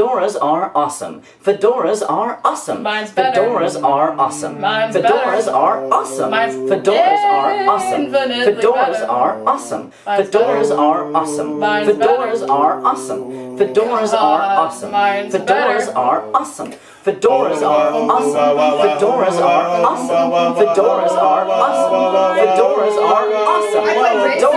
Fedoras are awesome. Fedoras are awesome. Mine's better. Fedoras are awesome. Mine's Fedoras better. are awesome. Mine's Fedoras are awesome. Fedoras better. are awesome. Mine's Fedoras better. are awesome. Mine's Fedoras better. are awesome. Fedoras are awesome. mine's Fedoras better. are awesome. Fedoras are awesome. Fedoras are awesome. Fedoras are awesome. Fedoras are awesome.